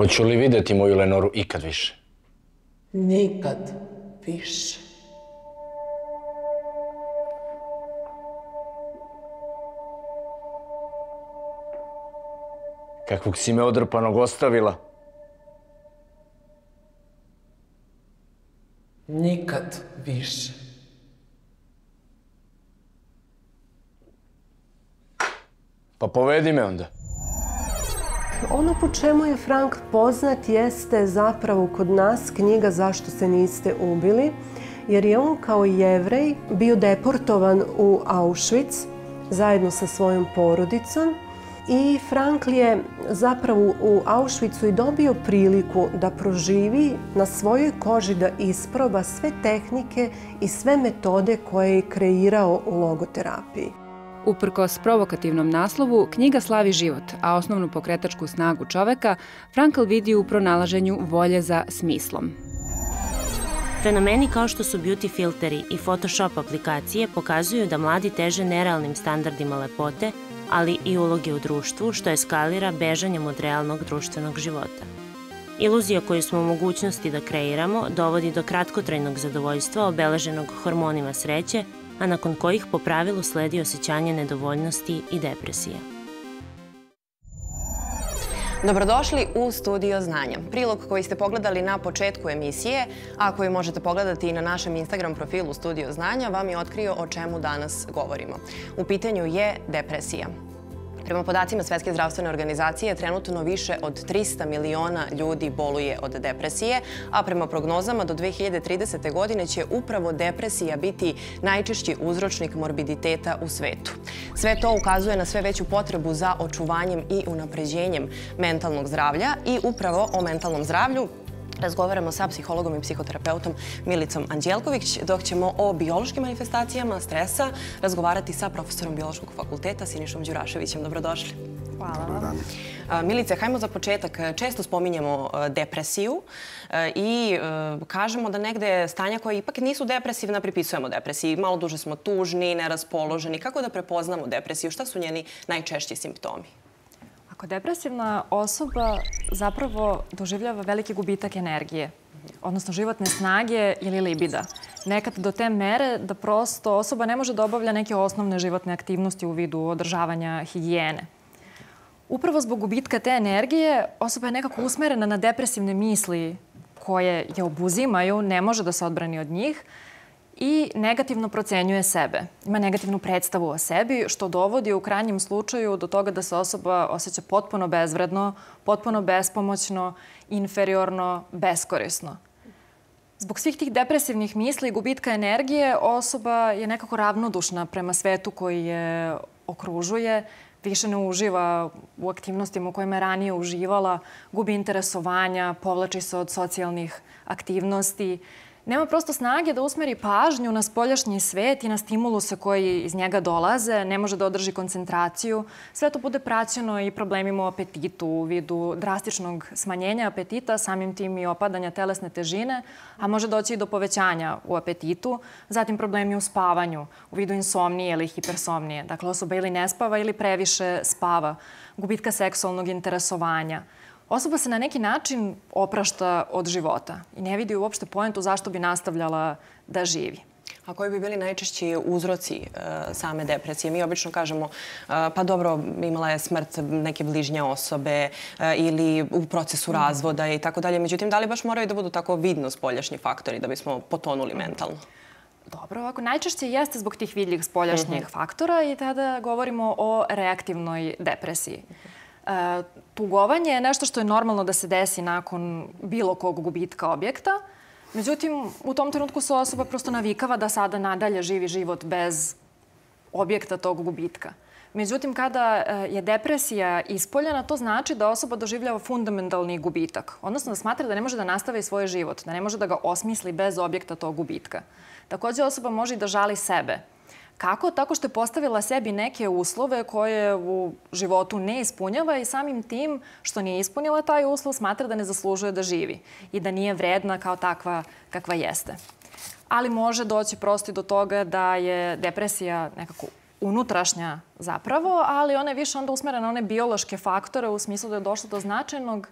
Hoću li videti moju Lenoru ikad više? Nikad više. Kakvog si me odrpanog ostavila? Nikad više. Pa povedi me onda. Ono po čemu je Frank poznat jeste zapravo kod nas knjiga Zašto se niste ubili, jer je on kao jevrej bio deportovan u Auschwitz zajedno sa svojom porodicom i Frankl je zapravo u Auschwitzu i dobio priliku da proživi na svojoj koži da isproba sve tehnike i sve metode koje je kreirao u logoterapiji. Uprkos provokativnom naslovu, knjiga slavi život, a osnovnu pokretačku snagu čoveka Frankl vidi u pronalaženju volje za smislom. Fenomeni kao što su beauty filteri i Photoshop aplikacije pokazuju da mladi teže nerealnim standardima lepote, ali i uloge u društvu, što eskalira bežanjem od realnog društvenog života. Iluzija koju smo u mogućnosti da kreiramo dovodi do kratkotrajnog zadovoljstva obeleženog hormonima sreće, a nakon kojih po pravilu sledi osjećanje nedovoljnosti i depresija. Dobrodošli u Studio Znanja. Prilog koji ste pogledali na početku emisije, a koji možete pogledati i na našem Instagram profilu Studio Znanja, vam je otkrio o čemu danas govorimo. U pitanju je depresija. Prema podacima Svetske zdravstvene organizacije, trenutno više od 300 miliona ljudi boluje od depresije, a prema prognozama do 2030. godine će upravo depresija biti najčešći uzročnik morbiditeta u svetu. Sve to ukazuje na sve veću potrebu za očuvanjem i unapređenjem mentalnog zdravlja i upravo o mentalnom zdravlju razgovaramo sa psihologom i psihoterapeutom Milicom Anđelković, dok ćemo o biološkim manifestacijama stresa razgovarati sa profesorom biološkog fakulteta Sinišom Đuraševićem. Dobrodošli. Hvala vam. Milice, hajmo za početak. Često spominjemo depresiju i kažemo da negde stanja koje ipak nisu depresivna pripisujemo depresiji. Malo duže smo tužni, neraspoloženi. Kako da prepoznamo depresiju? Šta su njeni najčešći simptomi? Ako depresivna osoba zapravo doživljava veliki gubitak energije, odnosno životne snage ili libida. Nekad do te mere da prosto osoba ne može da obavlja neke osnovne životne aktivnosti u vidu održavanja higijene. Upravo zbog gubitka te energije osoba je nekako usmerena na depresivne misli koje je obuzimaju, ne može da se odbrani od njih, i negativno procenjuje sebe. Ima negativnu predstavu o sebi, što dovodi u krajnjem slučaju do toga da se osoba osjeća potpuno bezvredno, potpuno bespomoćno, inferiorno, beskorisno. Zbog svih tih depresivnih misli i gubitka energije, osoba je nekako ravnodušna prema svetu koji je okružuje, više ne uživa u aktivnostima u kojima je ranije uživala, gubi interesovanja, povlači se od socijalnih aktivnosti, nema prosto snage da usmeri pažnju na spoljašnji svet i na stimuluse koji iz njega dolaze, ne može da održi koncentraciju. Sve to bude praćeno i problemima u apetitu u vidu drastičnog smanjenja apetita, samim tim i opadanja telesne težine, a može doći i do povećanja u apetitu, zatim problemi u spavanju, u vidu insomnije ili hipersomnije. Dakle, osoba ili ne spava ili previše spava, gubitka seksualnog interesovanja – osoba se na neki način oprašta od života i ne vidi uopšte pojentu zašto bi nastavljala da živi. A koji bi bili najčešći uzroci e, same depresije? Mi obično kažemo, e, pa dobro, imala je smrt neke bližnje osobe e, ili u procesu razvoda i tako dalje. Međutim, da li baš moraju da budu tako vidno spoljašnji faktori da bismo potonuli mentalno? Dobro, ovako, najčešće jeste zbog tih vidljih spoljašnjih mhm. faktora i tada govorimo o reaktivnoj depresiji. Tugovanje je nešto što je normalno da se desi nakon bilo kog gubitka objekta. Međutim, u tom trenutku se osoba prosto navikava da sada nadalje živi život bez objekta tog gubitka. Međutim, kada e, je depresija ispoljena, to znači da osoba doživljava fundamentalni gubitak. Odnosno da smatra da ne može da nastavi svoj život, da ne može da ga osmisli bez objekta tog gubitka. Takođe, osoba može i da žali sebe Kako? Tako što je postavila sebi neke uslove koje u životu ne ispunjava i samim tim što nije ispunila taj uslov smatra da ne zaslužuje da živi i da nije vredna kao takva kakva jeste. Ali može doći prosto do toga da je depresija nekako unutrašnja zapravo, ali ona je više onda usmerena na one biološke faktore u smislu da je došlo do značajnog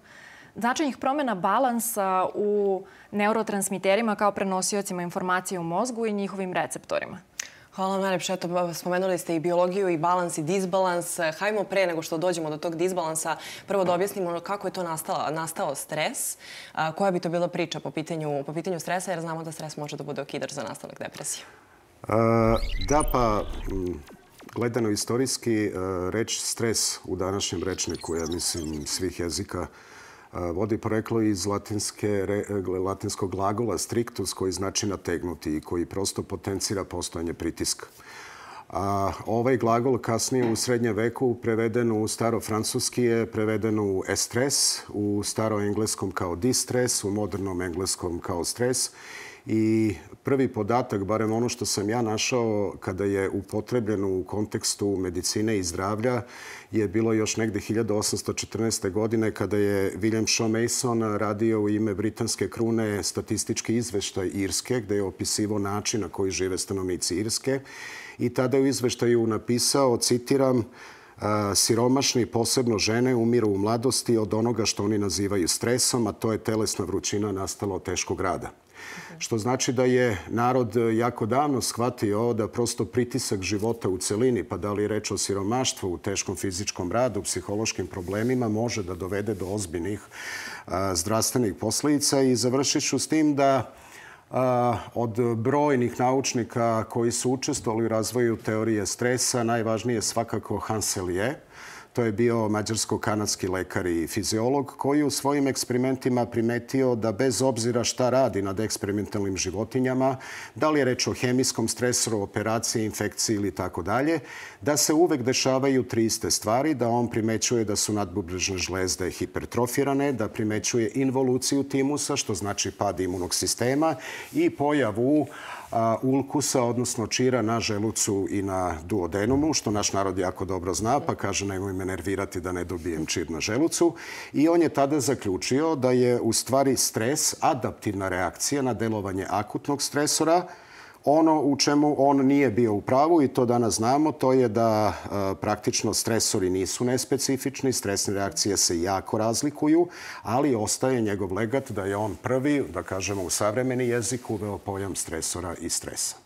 značajnih promena balansa u neurotransmiterima kao prenosiocima informacije u mozgu i njihovim receptorima. Hvala vam najlepše. Eto, spomenuli ste i biologiju i balans i disbalans. Hajmo pre nego što dođemo do tog disbalansa, prvo da objasnimo kako je to nastala, nastao stres. Koja bi to bila priča po pitanju, po pitanju stresa, jer znamo da stres može da bude okidač za nastavak depresije. Da, pa gledano istorijski, reč stres u današnjem rečniku, ja mislim, svih jezika, vodi poreklo iz latinske, latinskog glagola strictus koji znači nategnuti i koji prosto potencira postojanje pritiska. A ovaj glagol kasnije u srednjem veku preveden u staro-francuski je preveden u estres, u staro-engleskom kao distress, u modernom engleskom kao stres i prvi podatak, barem ono što sam ja našao kada je upotrebljen u kontekstu medicine i zdravlja, je bilo još negde 1814. godine kada je William Shaw Mason radio u ime Britanske krune statistički izveštaj Irske, gde je opisivo način na koji žive stanovnici Irske. I tada je u izveštaju napisao, citiram, siromašni, posebno žene, umiru u mladosti od onoga što oni nazivaju stresom, a to je telesna vrućina nastala od teškog rada. Što znači da je narod jako davno shvatio da prosto pritisak života u celini, pa da li je reč o siromaštvu, u teškom fizičkom radu, psihološkim problemima, može da dovede do ozbiljnih zdravstvenih posledica. I završit ću s tim da od brojnih naučnika koji su učestvovali u razvoju teorije stresa, najvažnije je svakako Hans Selye, To je bio mađarsko-kanadski lekar i fiziolog koji u svojim eksperimentima primetio da bez obzira šta radi nad eksperimentalnim životinjama, da li je reč o hemijskom stresoru, operaciji, infekciji ili tako dalje, da se uvek dešavaju tri iste stvari, da on primećuje da su nadbubrežne žlezde hipertrofirane, da primećuje involuciju timusa, što znači pad imunog sistema i pojavu ulkusa, odnosno čira na želucu i na duodenumu, što naš narod jako dobro zna, pa kaže nemoj me nervirati da ne dobijem čir na želucu. I on je tada zaključio da je u stvari stres adaptivna reakcija na delovanje akutnog stresora, Ono u čemu on nije bio u pravu i to danas znamo, to je da e, praktično stresori nisu nespecifični, stresne reakcije se jako razlikuju, ali ostaje njegov legat da je on prvi, da kažemo u savremeni jezik, uveo pojam stresora i stresa.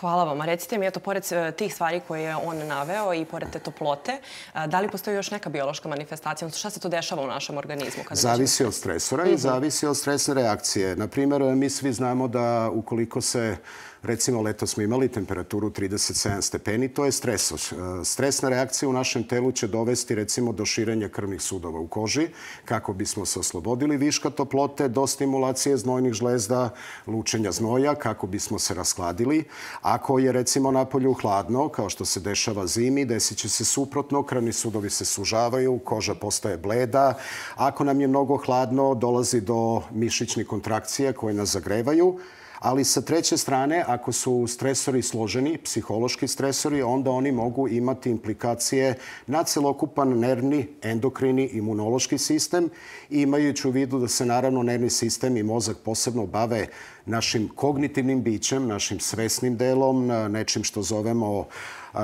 Hvala vam. Recite mi, eto, pored e, tih stvari koje je on naveo i pored te toplote, e, da li postoji još neka biološka manifestacija? Šta se to dešava u našem organizmu? Kada zavisi od stresora i mhm. zavisi od stresne reakcije. Naprimer, mi svi znamo da ukoliko se Recimo, leto smo imali temperaturu 37 stepeni, to je stres. Stresna reakcija u našem telu će dovesti, recimo, do širenja krvnih sudova u koži, kako bismo se oslobodili viška toplote, do stimulacije znojnih žlezda, lučenja znoja, kako bismo se raskladili. Ako je, recimo, napolju hladno, kao što se dešava zimi, desit će se suprotno, krvni sudovi se sužavaju, koža postaje bleda. Ako nam je mnogo hladno, dolazi do mišićnih kontrakcija koje nas zagrevaju. Ali sa treće strane, ako su stresori složeni, psihološki stresori, onda oni mogu imati implikacije na celokupan nervni, endokrini, imunološki sistem, imajući u vidu da se naravno nervni sistem i mozak posebno bave našim kognitivnim bićem, našim svesnim delom, nečim što zovemo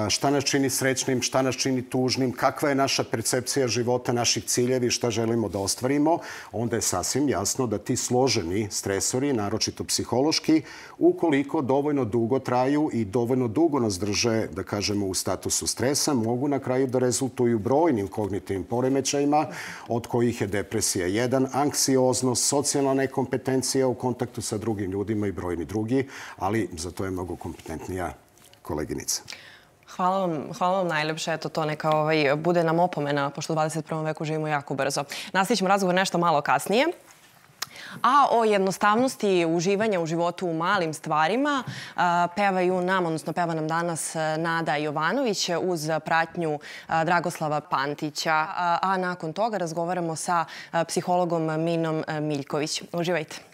šta nas čini srećnim, šta nas čini tužnim, kakva je naša percepcija života, naših ciljevi, šta želimo da ostvarimo, onda je sasvim jasno da ti složeni stresori, naročito psihološki, ukoliko dovoljno dugo traju i dovoljno dugo nas drže, da kažemo, u statusu stresa, mogu na kraju da rezultuju brojnim kognitivnim poremećajima, od kojih je depresija jedan, anksioznost, socijalna nekompetencija u kontaktu sa drugim ljudima i brojni drugi, ali za to je mnogo kompetentnija koleginica. Hvala vam, hvala vam najlepše. Eto, to neka ovaj, bude nam opomena, pošto u 21. veku živimo jako brzo. Nastavit ćemo razgovor nešto malo kasnije. A o jednostavnosti uživanja u životu u malim stvarima pevaju nam, odnosno peva nam danas Nada Jovanović uz pratnju Dragoslava Pantića. A nakon toga razgovaramo sa psihologom Minom Miljković. Uživajte.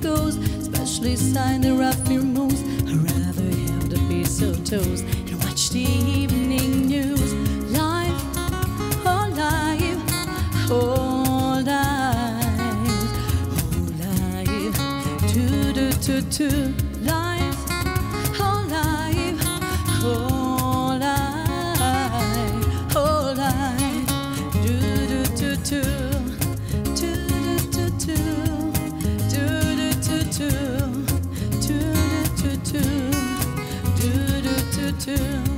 Ghost, especially sign the rough most. I'd rather have the piece of toast and watch the evening news. Life, oh life, oh life, oh life, do do do do. Do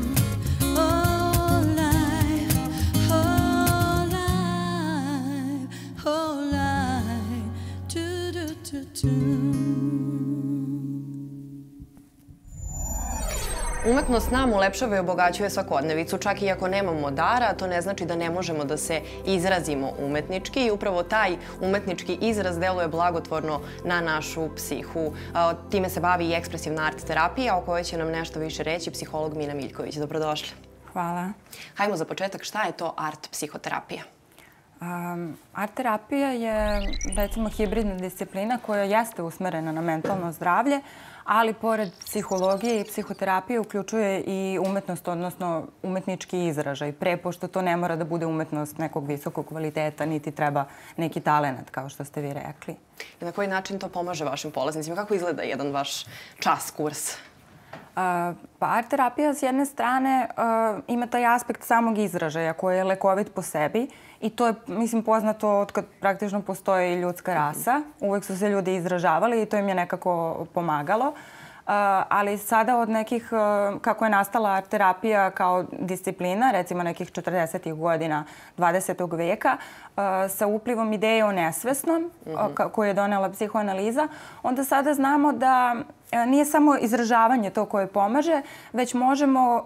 Umetnost nam ulepšava i obogaćuje svakodnevicu, čak i ako nemamo dara, to ne znači da ne možemo da se izrazimo umetnički i upravo taj umetnički izraz deluje blagotvorno na našu psihu. Time se bavi i ekspresivna art terapija, o kojoj će nam nešto više reći psiholog Mina Miljković. Dobrodošli. Hvala. Hajmo za početak, šta je to art psihoterapija? Um, art terapija je recimo hibridna disciplina koja jeste usmerena na mentalno zdravlje, ali pored psihologije i psihoterapije uključuje i umetnost, odnosno umetnički izražaj, pre pošto to ne mora da bude umetnost nekog visokog kvaliteta, niti treba neki talenat, kao što ste vi rekli. I na koji način to pomaže vašim polaznicima? Kako izgleda jedan vaš čas, kurs? Uh, pa art terapija s jedne strane uh, ima taj aspekt samog izražaja koji je lekovit po sebi i to je, mislim, poznato od kad praktično postoji ljudska rasa. Uvek su se ljudi izražavali i to im je nekako pomagalo. Uh, ali sada od nekih, kako je nastala art terapija kao disciplina, recimo nekih 40. godina 20. veka, sa uplivom ideje o nesvesnom, mm -hmm. koju je donela psihoanaliza, onda sada znamo da nije samo izražavanje to koje pomaže, već možemo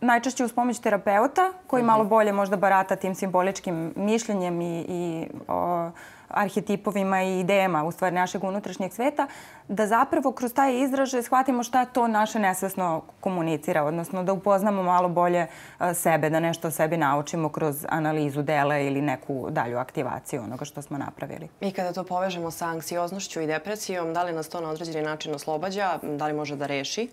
najčešće uz pomoć terapeuta koji malo bolje možda barata tim simboličkim mišljenjem i, i o, arhetipovima i idejama u stvari našeg unutrašnjeg sveta, da zapravo kroz taj izražaj shvatimo šta to naše nesvesno komunicira, odnosno da upoznamo malo bolje sebe, da nešto o sebi naučimo kroz analizu dela ili neku dalju aktivaciju onoga što smo napravili. I kada to povežemo sa anksioznošću i depresijom, da li nas to na određeni način oslobađa, da li može da reši?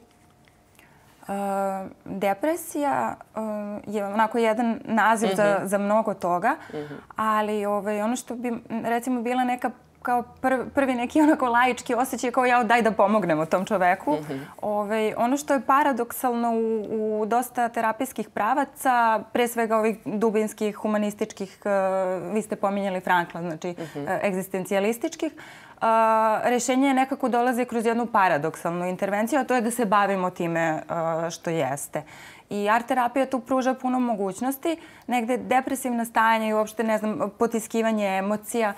Depresija uh, je onako jedan naziv uh -huh. za, mhm. za mnogo toga, uh -huh. ali ovaj, ono što bi recimo bila neka kao prvi, prvi neki onako laički osjećaj kao ja daj da pomognemo tom čoveku. Uh -huh. ovaj, ono što je paradoksalno u, u dosta terapijskih pravaca, pre svega ovih dubinskih, humanističkih, uh, vi ste pominjali Frankla, znači -huh. uh, egzistencijalističkih, uh, rešenje nekako dolazi kroz jednu paradoksalnu intervenciju, a to je da se bavimo time uh, što jeste. I art terapija tu pruža puno mogućnosti. Negde depresivna stajanja i uopšte, ne znam, potiskivanje emocija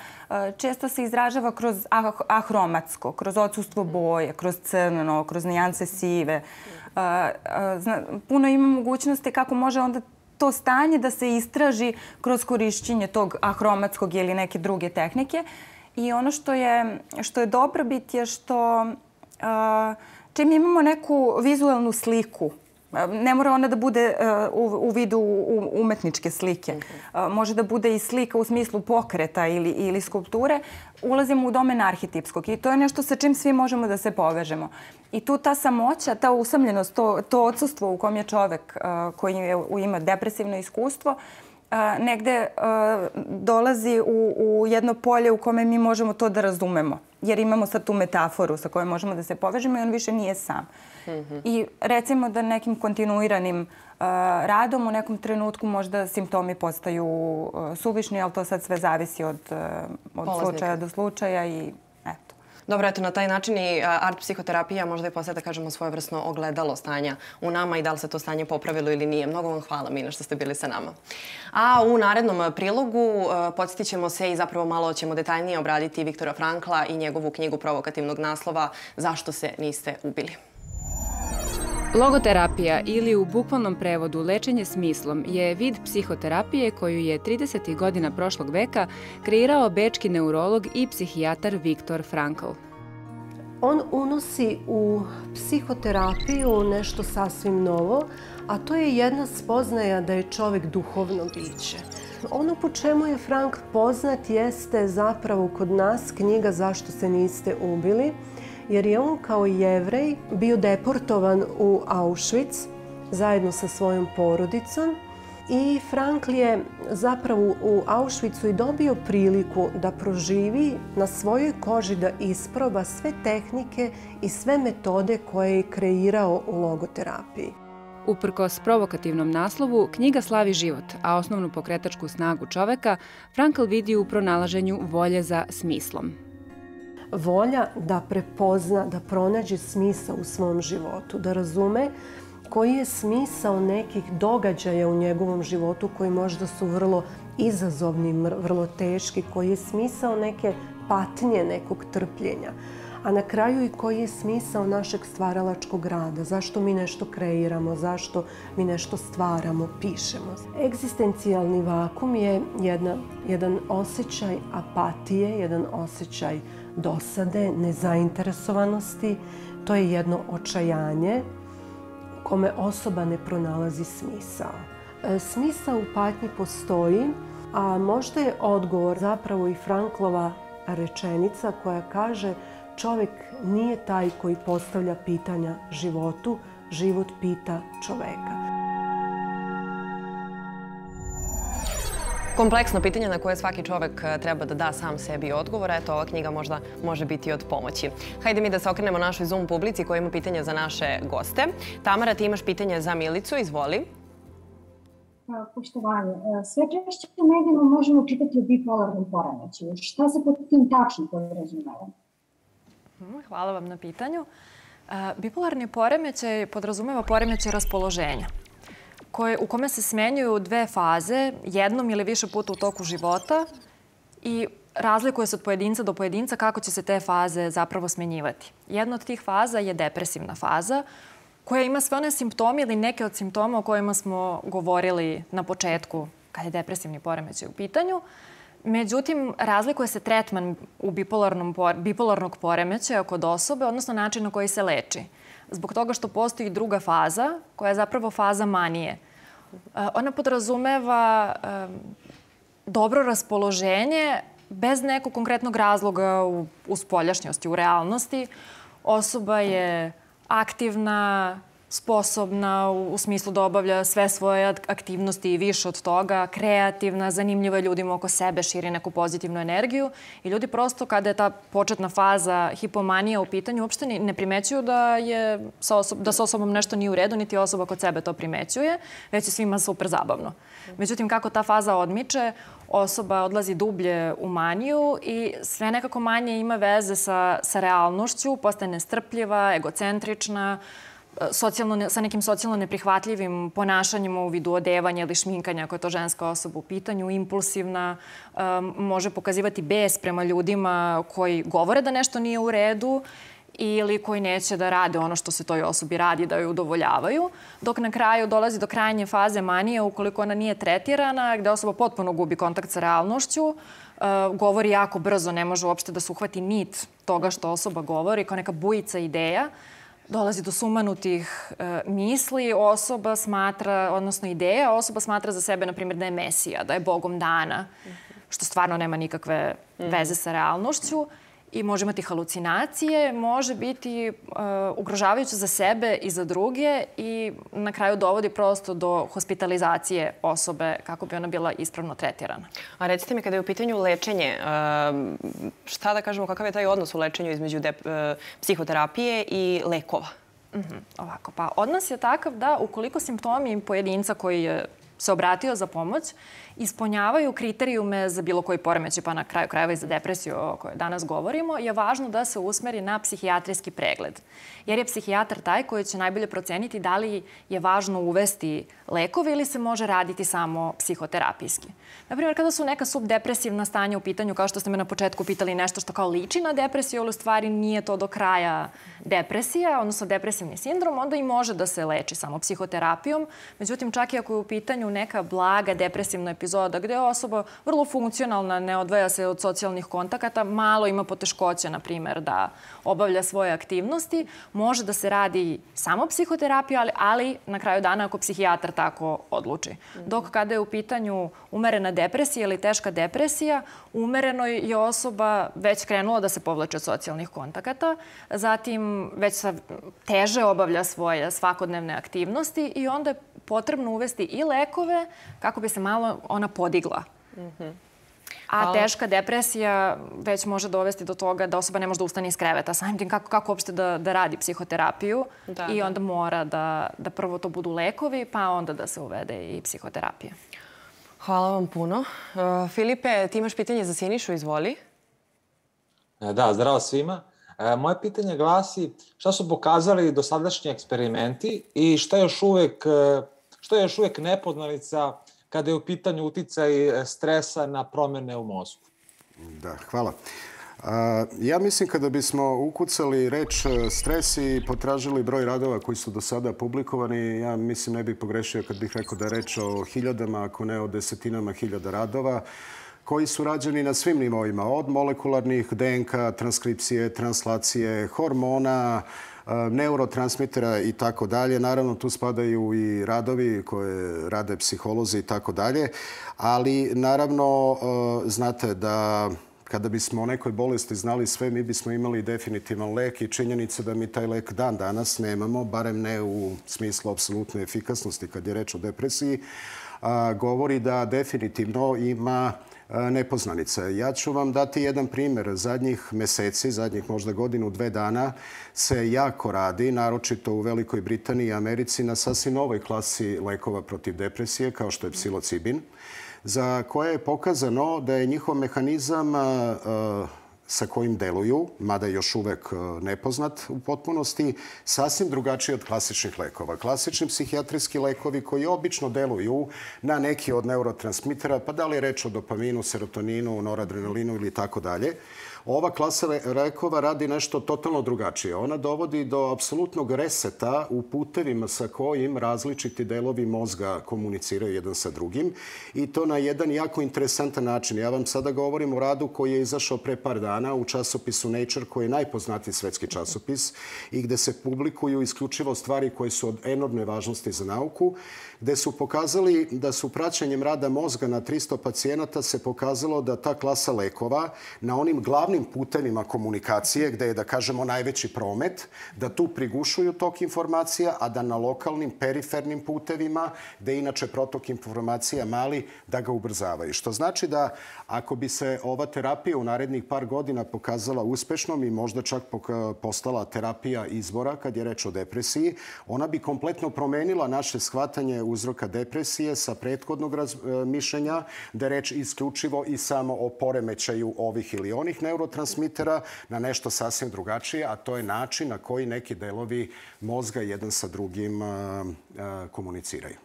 često se izražava kroz ah, ahromatsko, kroz odsustvo boje, kroz crno, kroz nijanse sive. Puno ima mogućnosti kako može onda to stanje da se istraži kroz korišćenje tog ahromatskog ili neke druge tehnike. I ono što je, što je dobro bit je što čim imamo neku vizualnu sliku Ne mora ona da bude uh, u, vidu umetničke slike. Uh, može da bude i slika u smislu pokreta ili, ili skulpture. Ulazimo u domen arhetipskog i to je nešto sa čim svi možemo da se povežemo. I tu ta samoća, ta usamljenost, to, to odsustvo u kom je čovek uh, koji je, ima depresivno iskustvo, negde dolazi u, u jedno polje u kome mi možemo to da razumemo. Jer imamo sad tu metaforu sa kojom možemo da se povežemo i on više nije sam. Mm -hmm. I recimo da nekim kontinuiranim uh, radom u nekom trenutku možda simptomi postaju suvišni, ali to sad sve zavisi od, od slučaja do slučaja i. Dobro, eto, na taj način i art psihoterapija možda i postaje, da kažemo, svojevrsno ogledalo stanja u nama i da li se to stanje popravilo ili nije. Mnogo vam hvala, Mina, što ste bili sa nama. A u narednom prilogu podsjetit ćemo se i zapravo malo ćemo detaljnije obraditi Viktora Frankla i njegovu knjigu provokativnog naslova Zašto se niste ubili. Logoterapija ili u bukvalnom prevodu lečenje smislom je vid psihoterapije koju je 30. godina prošlog veka kreirao bečki neurolog i psihijatar Viktor Frankl. On unosi u psihoterapiju nešto sasvim novo, a to je jedna spoznaja da je čovek duhovno biće. Ono po čemu je Frank poznat jeste zapravo kod nas knjiga Zašto se niste ubili, jer je on kao jevrej bio deportovan u Auschwitz zajedno sa svojom porodicom i Frankl je zapravo u Auschwitzu i dobio priliku da proživi na svojoj koži da isproba sve tehnike i sve metode koje je kreirao u logoterapiji. Uprkos provokativnom naslovu, knjiga slavi život, a osnovnu pokretačku snagu čoveka Frankl vidi u pronalaženju volje za smislom. Volja da prepozna, da pronađe smisa u svom životu, da razume koji je smisao nekih događaja u njegovom životu koji možda su vrlo izazovni, vrlo teški, koji je smisao neke patnje, nekog trpljenja. A na kraju i koji je smisao našeg stvaralačkog rada, zašto mi nešto kreiramo, zašto mi nešto stvaramo, pišemo. Egzistencijalni vakum je jedna, jedan osjećaj apatije, jedan osjećaj dosade, nezainteresovanosti, to je jedno očajanje, kome osoba ne pronalazi smisao. E, smisao u patnji postoji, a možda je odgovor zapravo i Franklova rečenica koja kaže čovjek nije taj koji postavlja pitanja životu, život pita čoveka. Kompleksno pitanje na koje svaki čovek e, treba da da sam sebi odgovor. Eto, ova knjiga možda može biti od pomoći. Hajde mi da se okrenemo našoj Zoom publici koja ima pitanje za naše goste. Tamara, ti imaš pitanje za Milicu, izvoli. Poštovanje. E, sve češće u medijima možemo čitati o bipolarnom poremećaju. Šta se pod tim tačno podrazumeva? Mhm, hvala vam na pitanju. E, bipolarni poremećaj podrazumeva poremećaj raspoloženja koje, u kome se smenjuju dve faze jednom ili više puta u toku života i razlikuje se od pojedinca do pojedinca kako će se te faze zapravo smenjivati. Jedna od tih faza je depresivna faza koja ima sve one simptome ili neke od simptoma o kojima smo govorili na početku kada je depresivni poremećaj u pitanju. Međutim, razlikuje se tretman u bipolarnom, bipolarnog poremećaja kod osobe, odnosno način na koji se leči zbog toga što postoji druga faza, koja je zapravo faza manije. E, ona podrazumeva dobro raspoloženje bez nekog konkretnog razloga u, u spoljašnjosti, u realnosti. Osoba je aktivna, sposobna u smislu da obavlja sve svoje aktivnosti i više od toga, kreativna, zanimljiva ljudima oko sebe, širi neku pozitivnu energiju i ljudi prosto kada je ta početna faza hipomanija u pitanju uopšte ne primećuju da je sa osob, da sa osobom nešto nije u redu, niti osoba kod sebe to primećuje, već je svima super zabavno. Međutim, kako ta faza odmiče, osoba odlazi dublje u maniju i sve nekako manje ima veze sa, sa realnošću, postaje nestrpljiva, egocentrična, socijalno, sa nekim socijalno neprihvatljivim ponašanjima u vidu odevanja ili šminkanja ako je to ženska osoba u pitanju, impulsivna, može pokazivati bes prema ljudima koji govore da nešto nije u redu ili koji neće da rade ono što se toj osobi radi, da joj udovoljavaju, dok na kraju dolazi do krajnje faze manije ukoliko ona nije tretirana, gde osoba potpuno gubi kontakt sa realnošću, uh, govori jako brzo, ne može uopšte da se uhvati nit toga što osoba govori, kao neka bujica ideja, dolazi do sumanutih e, misli, osoba smatra, odnosno ideja, osoba smatra za sebe, na primjer, da je mesija, da je bogom dana, što stvarno nema nikakve veze sa realnošću i može imati halucinacije, može biti uh, ugrožavajuće za sebe i za druge i na kraju dovodi prosto do hospitalizacije osobe kako bi ona bila ispravno tretirana. A recite mi kada je u pitanju lečenje, uh, šta da kažemo, kakav je taj odnos u lečenju između de, uh, psihoterapije i lekova? Mm -hmm. Ovako, pa odnos je takav da ukoliko simptomi pojedinca koji je se obratio za pomoć, ispunjavaju kriterijume za bilo koji poremećaj, pa na kraju krajeva i za depresiju o kojoj danas govorimo, je važno da se usmeri na psihijatrijski pregled. Jer je psihijatar taj koji će najbolje proceniti da li je važno uvesti lekove ili se može raditi samo psihoterapijski. Naprimjer, kada su neka subdepresivna stanja u pitanju, kao što ste me na početku pitali nešto što kao liči na depresiju, ali u stvari nije to do kraja depresija, odnosno depresivni sindrom, onda i može da se leči samo psihoterapijom. Međutim, čak i ako je u pitanju neka blaga depresivna epizoda gde je osoba vrlo funkcionalna, ne odvaja se od socijalnih kontakata, malo ima poteškoća, na primer, da obavlja svoje aktivnosti, može da se radi samo psihoterapija, ali, ali na kraju dana ako psihijatar tako odluči. Dok kada je u pitanju umerena depresija ili teška depresija, umereno je osoba već krenula da se povlače od socijalnih kontakata, zatim već sa teže obavlja svoje svakodnevne aktivnosti i onda je potrebno uvesti i lekove kako bi se malo ona podigla. A teška depresija već može dovesti do toga da osoba ne može da ustane iz kreveta. Samim tim kako, kako uopšte da, da radi psihoterapiju Da, i da. onda mora da, da prvo to budu lekovi, pa onda da se uvede i psihoterapija. Hvala vam puno. Uh, Filipe, ti imaš pitanje za Sinišu, izvoli. E, Da, zdravo svima. E, moje pitanje glasi šta su pokazali dosadašnji eksperimenti i šta je još uvek, e, što je još uvek nepoznanica kada je u pitanju uticaj e, stresa na promene u mozgu? Da, hvala. Ja mislim kada bismo ukucali reč e, stres i potražili broj radova koji su do sada publikovani, ja mislim ne bih pogrešio kad bih rekao da je reč o hiljadama, ako ne o desetinama hiljada radova koji su rađeni na svim nivoima, od molekularnih DNK, transkripcije, translacije, hormona, neurotransmitera i tako dalje. Naravno, tu spadaju i radovi koje rade psiholozi i tako dalje. Ali, naravno, znate da kada bismo o nekoj bolesti znali sve, mi bismo imali definitivan lek i činjenica da mi taj lek dan danas nemamo, barem ne u smislu apsolutne efikasnosti kad je reč o depresiji, govori da definitivno ima nepoznanica. Ja ću vam dati jedan primer. Zadnjih meseci, zadnjih možda godinu, dve dana se jako radi, naročito u Velikoj Britaniji i Americi, na sasvim novoj klasi lekova protiv depresije, kao što je psilocibin za koje je pokazano da je njihov mehanizam a, sa kojim deluju, mada još uvek a, nepoznat u potpunosti, sasvim drugačiji od klasičnih lekova. Klasični psihijatrijski lekovi koji obično deluju na neki od neurotransmitera, pa da li je reč o dopaminu, serotoninu, noradrenalinu ili tako dalje, ova klasa lekova radi nešto totalno drugačije. Ona dovodi do apsolutnog reseta u putevima sa kojim različiti delovi mozga komuniciraju jedan sa drugim i to na jedan jako interesantan način. Ja vam sada govorim o radu koji je izašao pre par dana u časopisu Nature, koji je najpoznatiji svetski časopis i gde se publikuju isključivo stvari koje su od enormne važnosti za nauku, gde su pokazali da su praćenjem rada mozga na 300 pacijenata se pokazalo da ta klasa lekova na onim glavnim putevima komunikacije, gde je, da kažemo, najveći promet, da tu prigušuju tok informacija, a da na lokalnim perifernim putevima, gde je inače protok informacija mali, da ga ubrzavaju. Što znači da ako bi se ova terapija u narednih par godina pokazala uspešnom i možda čak postala terapija izbora kad je reč o depresiji, ona bi kompletno promenila naše shvatanje uzroka depresije sa prethodnog razmišljenja, da je reč isključivo i samo o poremećaju ovih ili onih neurotransmitera na nešto sasvim drugačije, a to je način na koji neki delovi mozga jedan sa drugim a, a, komuniciraju.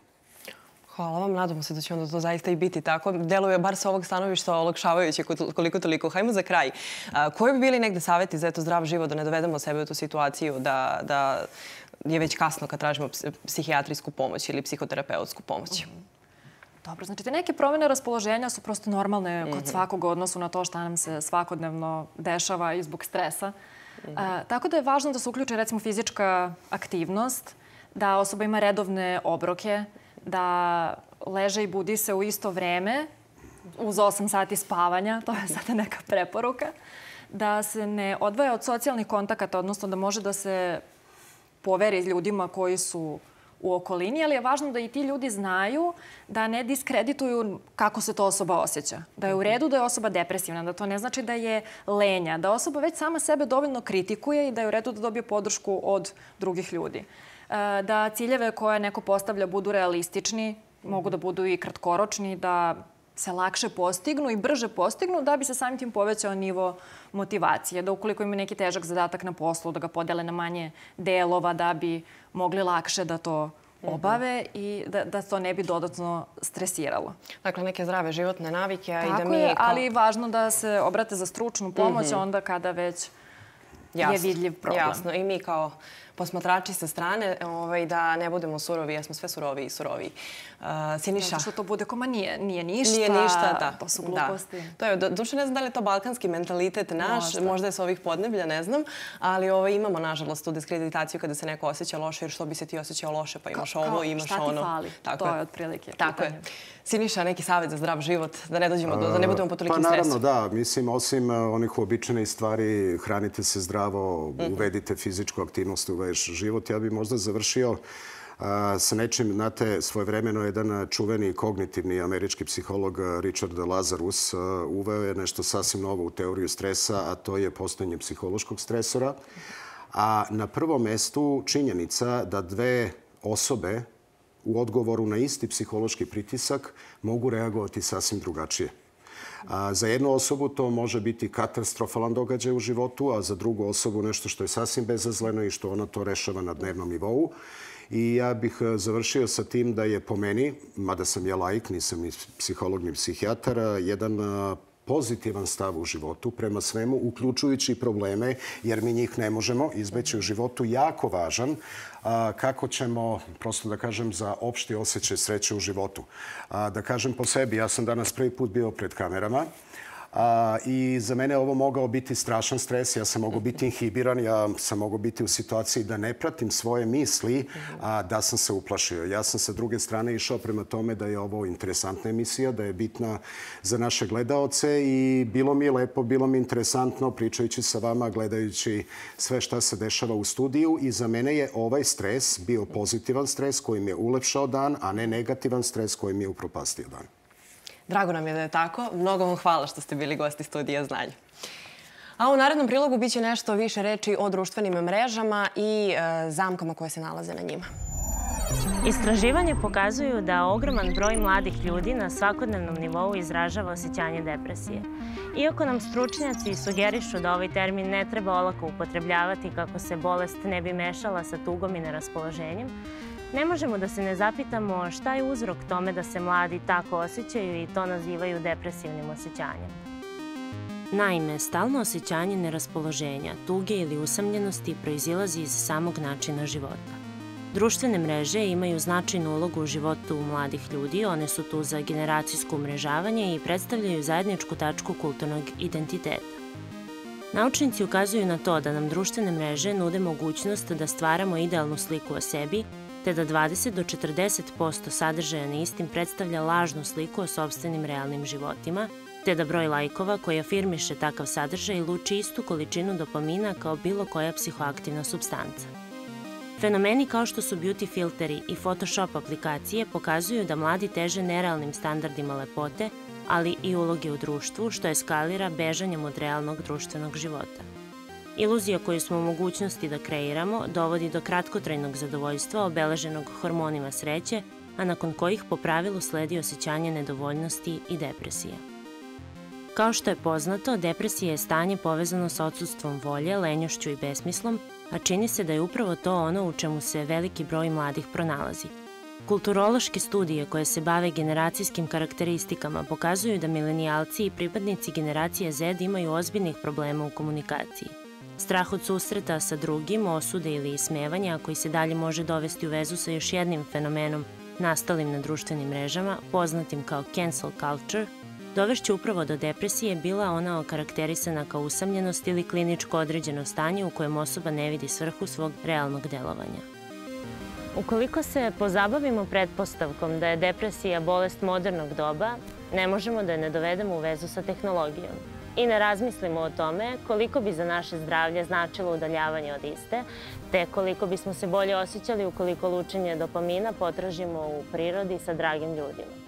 Hvala vam, nadamo se da će onda to zaista i biti tako. Deluje bar sa ovog stanovišta olakšavajuće koliko toliko. Hajmo za kraj. A, koji bi bili negde saveti za eto zdrav život da ne dovedemo sebe u tu situaciju da, da je već kasno kad tražimo ps- psihijatrijsku pomoć ili psihoterapeutsku pomoć? Dobro, znači te neke promene raspoloženja su prosto normalne kod svakog u odnosu na to šta nam se svakodnevno dešava i zbog stresa. A, tako da je važno da se uključi recimo fizička aktivnost, da osoba ima redovne obroke, da leže i budi se u isto vreme uz 8 sati spavanja, to je sada neka preporuka, da se ne odvaja od socijalnih kontakata, odnosno da može da se poveri ljudima koji su u okolini, ali je važno da i ti ljudi znaju da ne diskredituju kako se to osoba osjeća. Da je u redu da je osoba depresivna, da to ne znači da je lenja, da osoba već sama sebe dovoljno kritikuje i da je u redu da dobije podršku od drugih ljudi. E, Da ciljeve koje neko postavlja budu realistični, mogu da budu i kratkoročni, da se lakše postignu i brže postignu da bi se samim tim povećao nivo motivacije. Da ukoliko imaju neki težak zadatak na poslu, da ga podele na manje delova da bi mogli lakše da to obave i da, da to ne bi dodatno stresiralo. Dakle, neke zdrave životne navike, a i da Tako mi... je, kao- ali važno da se obrate za stručnu pomoć onda kada već je vidljiv problem. Jasno, i mi kao posmatrači sa strane, ovaj, da ne budemo surovi, jer smo sve surovi i surovi. Uh, Siniša. Zato što to bude koma nije, nije ništa. Nije ništa, da. To su gluposti. Da. To je, do, duše ne znam da li je to balkanski mentalitet naš, možda, možda je sa ovih podneblja, ne znam, ali ovaj, imamo, nažalost, tu diskreditaciju kada se neko osjeća loše, jer što bi se ti osjećao loše, pa imaš Ka, ovo, imaš ono. Šta ti fali? Tako to je otprilike. Tako je. Siniša, neki savjet za zdrav život, da ne dođemo do, da ne budemo po tolikim Pa naravno, stresu. da. Mislim, osim uh, onih uobičajenih stvari, hranite se zdravo, Mhm. uvedite fizičku aktivnost u vaš život. Ja bih možda završio sa nečim, znate, svojevremeno jedan čuveni kognitivni američki psiholog Richard Lazarus uveo je nešto sasvim novo u teoriju stresa, a to je postojanje psihološkog stresora. A na prvom mestu činjenica da dve osobe u odgovoru na isti psihološki pritisak mogu reagovati sasvim drugačije. A, za jednu osobu to može biti katastrofalan događaj u životu, a za drugu osobu nešto što je sasvim bezazleno i što ona to rešava na dnevnom nivou. I ja bih e, završio sa tim da je po meni, mada sam ja laik, nisam ni psiholog ni psihijatar, a, jedan a, pozitivan stav u životu prema svemu, uključujući probleme, jer mi njih ne možemo izbeći u životu, jako važan kako ćemo, prosto da kažem, za opšti osjećaj sreće u životu. Da kažem po sebi, ja sam danas prvi put bio pred kamerama, A, I za mene je ovo mogao biti strašan stres. Ja sam mogao biti inhibiran, ja sam mogao biti u situaciji da ne pratim svoje misli, a da sam se uplašio. Ja sam sa druge strane išao prema tome da je ovo interesantna emisija, da je bitna za naše gledaoce i bilo mi je lepo, bilo mi interesantno pričajući sa vama, gledajući sve šta se dešava u studiju i za mene je ovaj stres bio pozitivan stres koji mi je ulepšao dan, a ne negativan stres koji mi je upropastio dan. Drago nam je da je tako. Mnogo vam hvala što ste bili gosti studija znanja. A u narednom prilogu biće nešto više reči o društvenim mrežama i e, zamkama koje se nalaze na njima. Istraživanje pokazuju da ogroman broj mladih ljudi na svakodnevnom nivou izražava osjećanje depresije. Iako nam stručnjaci sugerišu da ovaj termin ne treba olako upotrebljavati kako se bolest ne bi mešala sa tugom i neraspoloženjem, ne možemo da se ne zapitamo šta je uzrok tome da se mladi tako osjećaju i to nazivaju depresivnim osjećanjem. Naime, stalno osjećanje neraspoloženja, tuge ili usamljenosti proizilazi iz samog načina života. Društvene mreže imaju značajnu ulogu u životu mladih ljudi, one su tu za generacijsko umrežavanje i predstavljaju zajedničku tačku kulturnog identiteta. Naučnici ukazuju na to da nam društvene mreže nude mogućnost da stvaramo idealnu sliku o sebi, te da 20 do 40% sadržaja na istim predstavlja lažnu sliku o sobstvenim realnim životima, te da broj lajkova koji afirmiše takav sadržaj luči istu količinu dopamina kao bilo koja psihoaktivna substanca. Fenomeni kao što su beauty filteri i Photoshop aplikacije pokazuju da mladi teže nerealnim standardima lepote, ali i uloge u društvu, što eskalira bežanjem od realnog društvenog života. Iluzija koju smo u mogućnosti da kreiramo dovodi do kratkotrajnog zadovoljstva obeleženog hormonima sreće, a nakon kojih po pravilu sledi osjećanje nedovoljnosti i depresija. Kao što je poznato, depresija je stanje povezano sa odsustvom volje, lenjošću i besmislom, a čini se da je upravo to ono u čemu se veliki broj mladih pronalazi. Kulturološke studije koje se bave generacijskim karakteristikama pokazuju da milenijalci i pripadnici generacije Z imaju ozbiljnih problema u komunikaciji. Strah od susreta sa drugim, osude ili ismevanja koji se dalje može dovesti u vezu sa još jednim fenomenom nastalim na društvenim mrežama, poznatim kao cancel culture, dovešće upravo do depresije bila ona okarakterisana kao usamljenost ili kliničko određeno stanje u kojem osoba ne vidi svrhu svog realnog delovanja. Ukoliko se pozabavimo pretpostavkom da je depresija bolest modernog doba, ne možemo da je ne dovedemo u vezu sa tehnologijom i ne razmislimo o tome koliko bi za naše zdravlje značilo udaljavanje od iste, te koliko bismo se bolje osjećali ukoliko lučenje dopamina potražimo u prirodi sa dragim ljudima.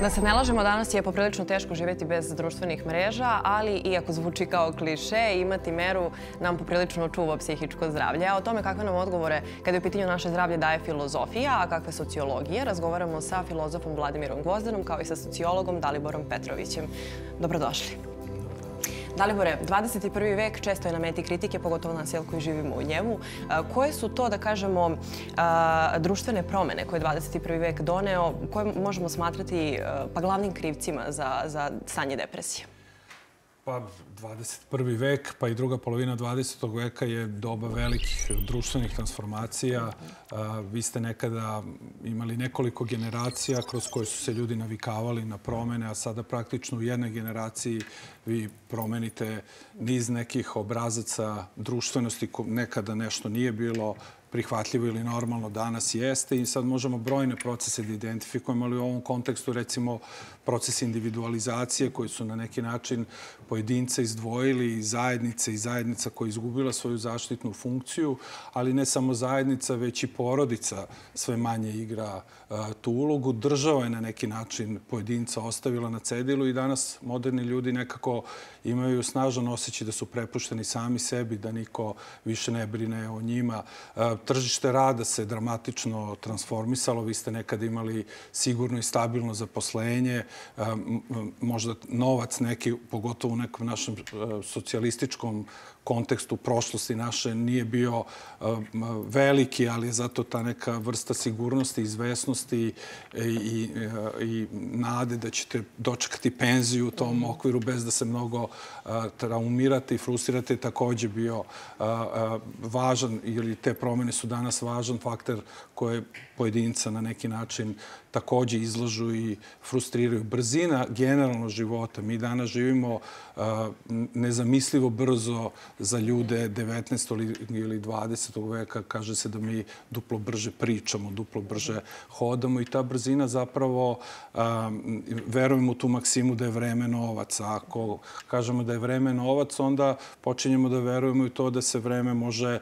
Da se ne lažemo, danas je poprilično teško živjeti bez društvenih mreža, ali iako zvuči kao kliše, imati meru nam poprilično čuva psihičko zdravlje. A o tome kakve nam odgovore kada je u pitanju naše zdravlje daje filozofija, a kakve sociologije, razgovaramo sa filozofom Vladimirom Gvozdanom kao i sa sociologom Daliborom Petrovićem. Dobrodošli. Dalibore, 21. vek često je na meti kritike, pogotovo nas jel koji živimo u njemu. Koje su to, da kažemo, društvene promene koje je 21. vek doneo, koje možemo smatrati pa glavnim krivcima za, za stanje depresije? Pa 21. vek, pa i druga polovina 20. veka je doba velikih društvenih transformacija. Vi ste nekada imali nekoliko generacija kroz koje su se ljudi navikavali na promene, a sada praktično u jednoj generaciji vi promenite niz nekih obrazaca društvenosti, nekada nešto nije bilo prihvatljivo ili normalno danas jeste i sad možemo brojne procese da identifikujemo, ali u ovom kontekstu recimo proces individualizacije koji su na neki način pojedinca izdvojili i zajednice i zajednica koja je izgubila svoju zaštitnu funkciju, ali ne samo zajednica, već i porodica sve manje igra tu ulogu. Država je na neki način pojedinca ostavila na cedilu i danas moderni ljudi nekako imaju snažan osjećaj da su prepušteni sami sebi, da niko više ne brine o njima. Tržište rada se dramatično transformisalo. Vi ste nekad imali sigurno i stabilno zaposlenje, možda novac neki, pogotovo u nekom našem socijalističkom kontekstu prošlosti naše nije bio veliki, ali je zato ta neka vrsta sigurnosti, izvesnosti i, i, i nade da ćete dočekati penziju u tom okviru bez da se mnogo traumirate i frustrirate takođe bio važan ili te promene su danas važan faktor koje pojedinca na neki način takođe izlažu i frustriraju. Brzina generalno života. Mi danas živimo nezamislivo brzo za ljude 19. ili 20. veka. Kaže se da mi duplo brže pričamo, duplo brže hodamo i ta brzina zapravo, verujemo u tu maksimu da je vreme novac. Ako kažemo da je vreme novac, onda počinjemo da verujemo i to da se vreme može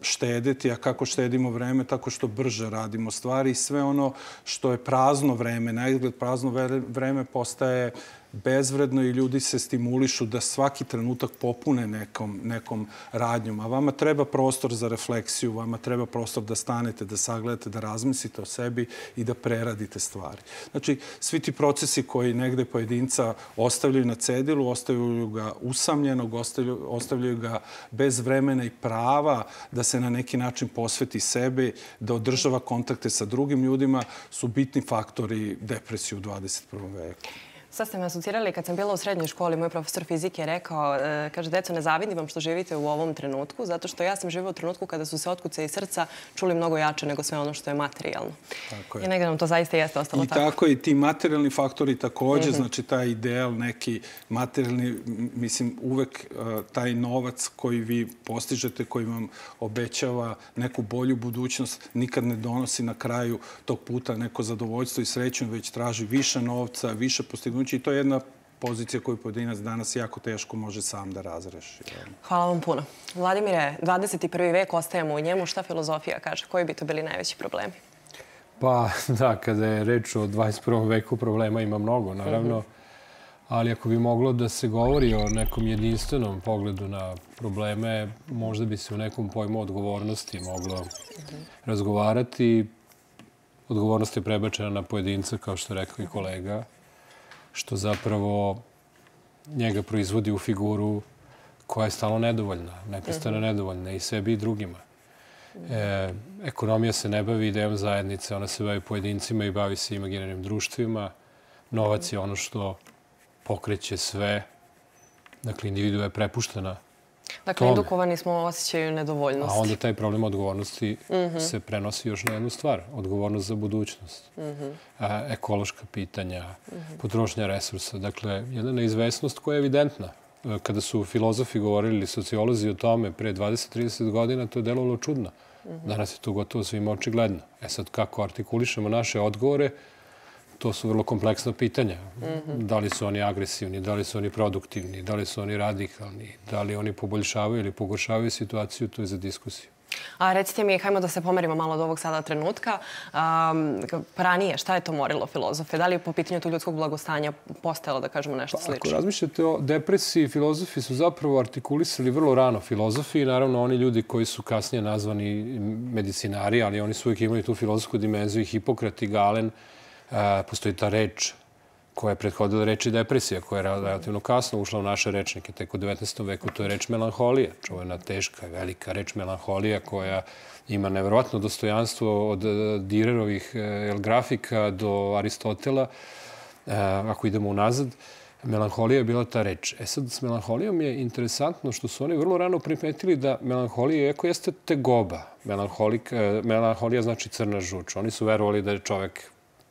štedeti. A kako štedimo vreme? Tako što brže radimo stvari i sve ono što je prazno vreme, na izgled prazno vreme postaje bezvredno i ljudi se stimulišu da svaki trenutak popune nekom, nekom radnjom. A vama treba prostor za refleksiju, vama treba prostor da stanete, da sagledate, da razmislite o sebi i da preradite stvari. Znači, svi ti procesi koji negde pojedinca ostavljaju na cedilu, ostavljaju ga usamljenog, ostavljaju, ostavljaju ga bez vremena i prava da se na neki način posveti sebi, da održava kontakte sa drugim ljudima, su bitni faktori depresije u 21. veku. Sad ste me asocirali kad sam bila u srednjoj školi, moj profesor fizike je rekao, e, kaže, deco, ne zavidim vam što živite u ovom trenutku, zato što ja sam živao u trenutku kada su se otkuce iz srca čuli mnogo jače nego sve ono što je materijalno. Tako je. I negde nam to zaista jeste ostalo I tako. I tako i ti materijalni faktori takođe, mm -hmm. znači taj ideal neki materijalni, mislim, uvek uh, taj novac koji vi postižete, koji vam obećava neku bolju budućnost, nikad ne donosi na kraju tog puta neko zadovoljstvo i sreću, već traži više novca, više postignuća postignući i to je jedna pozicija koju pojedinac danas jako teško može sam da razreši. Hvala vam puno. Vladimire, 21. vek ostajemo u njemu. Šta filozofija kaže? Koji bi to bili najveći problemi? Pa da, kada je reč o 21. veku problema ima mnogo, naravno. Mhm. Ali ako bi moglo da se govori o nekom jedinstvenom pogledu na probleme, možda bi se u nekom pojmu odgovornosti moglo mhm. razgovarati. Odgovornost je prebačena na pojedinca, kao što je rekao i kolega što zapravo njega proizvodi u figuru koja je stalno nedovoljna, neprestano mhm. nedovoljna i sebi i drugima. E, ekonomija se ne bavi idejom zajednice, ona se bavi pojedincima i bavi se imaginarnim društvima. Novac je ono što pokreće sve. Dakle, individua je prepuštena Dakle, tome. indukovani smo osjećaju nedovoljnosti. A onda taj problem odgovornosti mm -hmm. se prenosi još na jednu stvar. Odgovornost za budućnost. Mm -hmm. A, ekološka pitanja, mm -hmm. potrošnja resursa. Dakle, jedna neizvesnost koja je evidentna. E, kada su filozofi govorili ili sociolozi o tome pre 20-30 godina, to je delovalo čudno. Mm -hmm. Danas je to gotovo svima očigledno. E sad, kako artikulišemo naše odgovore, to su vrlo kompleksna pitanja. Mm -hmm. Da li su oni agresivni, da li su oni produktivni, da li su oni radikalni, da li oni poboljšavaju ili pogoršavaju situaciju, to je za diskusiju. A recite mi, hajmo da se pomerimo malo od ovog sada trenutka. Um, ranije, šta je to morilo filozofe? Da li je po pitanju tog ljudskog blagostanja postojalo, da kažemo, nešto pa, slično? Ako razmišljate o depresiji, filozofi su zapravo artikulisali vrlo rano filozofi i naravno oni ljudi koji su kasnije nazvani medicinari, ali oni su uvijek imali tu filozofsku dimenziju i Hipokrat i Galen, postoji ta reč koja je prethodila reči depresija, koja je relativno kasno ušla u naše rečnike, tek u 19. veku, to je reč melanholija, čuvena teška, velika reč melanholija koja ima nevjerovatno dostojanstvo od e, Direrovih e, grafika do Aristotela, e, ako idemo unazad. melanholija je bila ta reč. E sad, s melanholijom je interesantno što su oni vrlo rano primetili da melanholija, iako jeste tegoba, melanholik, melanholija znači crna žuč. Oni su verovali da je čovek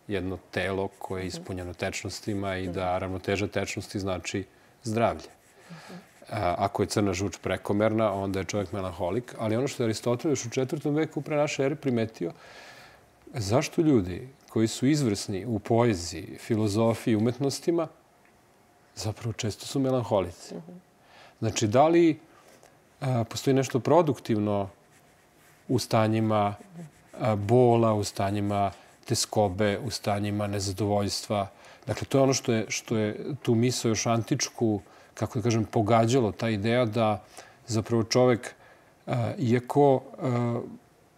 jedno telo koje je ispunjeno tečnostima i da ravnoteža tečnosti znači zdravlje. A, ako je crna žuč prekomerna, onda je čovjek melanholik. Ali ono što je Aristotel još u četvrtom veku pre naše ere primetio, zašto ljudi koji su izvrsni u poeziji, filozofiji, umetnostima, zapravo često su melanholici. Znači, da li a, postoji nešto produktivno u stanjima a, bola, u stanjima teskobe, u stanjima nezadovoljstva. Dakle, to je ono što je, što je tu misao još antičku, kako da kažem, pogađalo, ta ideja da zapravo čovek, a, iako a,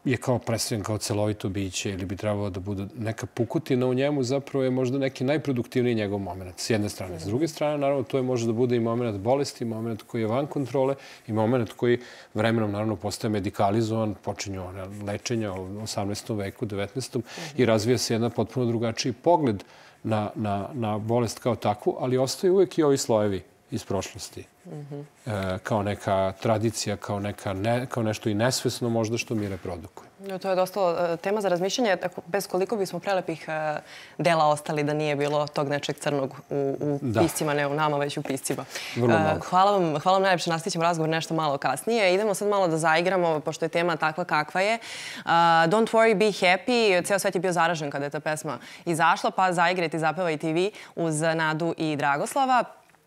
je kao predstavljen kao celovito biće ili bi trebalo da bude neka pukutina u njemu, zapravo je možda neki najproduktivniji njegov moment, s jedne strane. S druge strane, naravno, to je može da bude i moment bolesti, moment koji je van kontrole i moment koji vremenom, naravno, postaje medikalizovan, počinju one lečenja u 18. veku, 19. i razvija se jedna potpuno drugačiji pogled na, na, na bolest kao takvu, ali ostaju uvek i ovi slojevi iz prošlosti. E, kao neka tradicija, kao, neka ne, kao nešto i nesvesno možda što mi reprodukuje. No, to je dosta e, tema za razmišljanje, tako, bez koliko bismo prelepih e, dela ostali da nije bilo tog nečeg crnog u, u Da. piscima, ne u nama, već u piscima. Vrlo E, mnogo. hvala vam, hvala vam najlepše, nastavit ćemo razgovor nešto malo kasnije. Idemo sad malo da zaigramo, pošto je tema takva kakva je. Uh, Don't worry, be happy. Ceo svet je bio zaražen kada je ta pesma izašla, pa zaigrajte i zapevajte i vi uz Nadu i Dragoslava.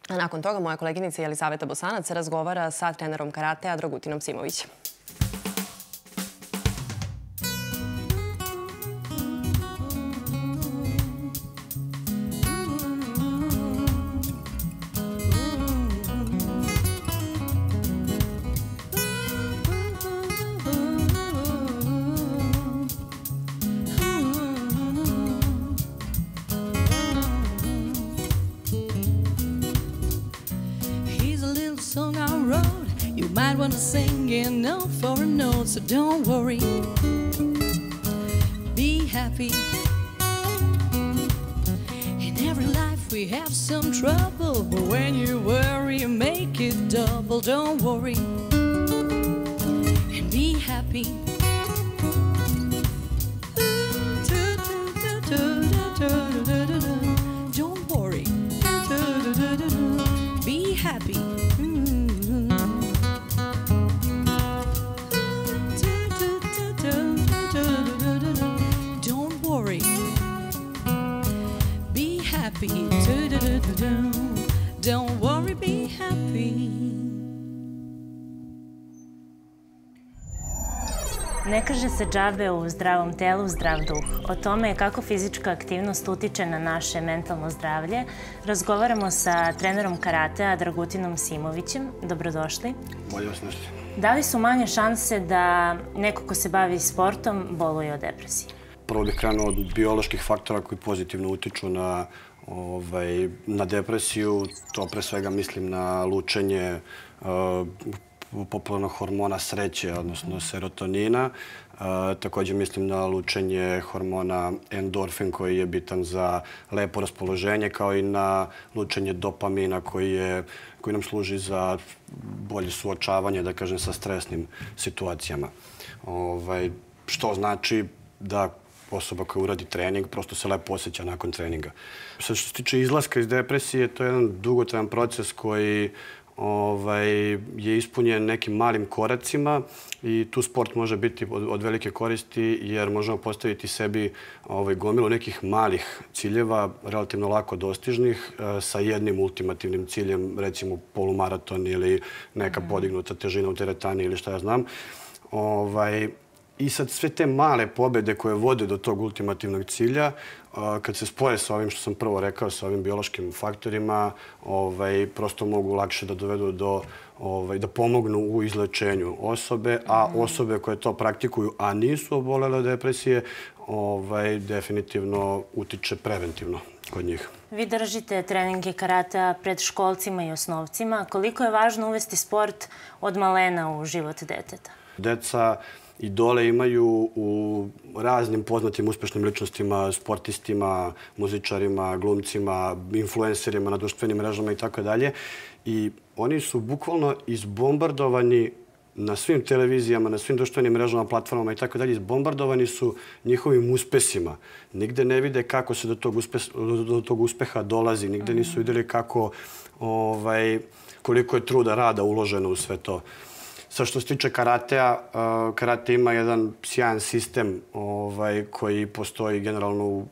A nakon toga moja koleginica Jelisaveta Bosanac razgovara sa trenerom karatea Dragutinom Simovićem. Džabe u zdravom telu, zdrav duh. O tome kako fizička aktivnost utiče na naše mentalno zdravlje, razgovaramo sa trenerom karatea Dragutinom Simovićem. Dobrodošli. Bolje vas našli. Da li su manje šanse da neko ko se bavi sportom boluje od depresije? Prvo bih krenuo od bioloških faktora koji pozitivno utiču na, ovaj, na depresiju. To pre svega mislim na lučenje uh, popularnog hormona sreće, odnosno serotonina. Takođe mislim na lučenje hormona endorfin koji je bitan za lepo raspoloženje, kao i na lučenje dopamina koji, je, koji nam služi za bolje suočavanje, da kažem, sa stresnim situacijama. Ovaj, što znači da osoba koja uradi trening prosto se lepo osjeća nakon treninga. Sad što se tiče izlaska iz depresije, to je jedan dugotrajan proces koji ovaj, je ispunjen nekim malim koracima i tu sport može biti od, od velike koristi jer možemo postaviti sebi ovaj, gomilu nekih malih ciljeva, relativno lako dostižnih, e, sa jednim ultimativnim ciljem, recimo polumaraton ili neka podignuta težina u teretani ili šta ja znam. Ovaj, I sad sve te male pobede koje vode do tog ultimativnog cilja, kad se spoje sa ovim što sam prvo rekao, sa ovim biološkim faktorima, ovaj, prosto mogu lakše da dovedu do ovaj, da pomognu u izlečenju osobe, a osobe koje to praktikuju, a nisu obolele depresije, ovaj, definitivno utiče preventivno kod njih. Vi držite treninge karatea pred školcima i osnovcima. Koliko je važno uvesti sport od malena u život deteta? Deca idole imaju u raznim poznatim uspešnim ličnostima, sportistima, muzičarima, glumcima, influencerima na društvenim mrežama i tako dalje. I oni su bukvalno izbombardovani na svim televizijama, na svim društvenim mrežama, platformama i tako dalje, izbombardovani su njihovim uspesima. Nigde ne vide kako se do tog, uspe, do tog uspeha dolazi, nigde nisu videli kako, ovaj, koliko je truda rada uloženo u sve to. Sa što se tiče karatea, karate ima jedan sjajan sistem ovaj, koji postoji generalno u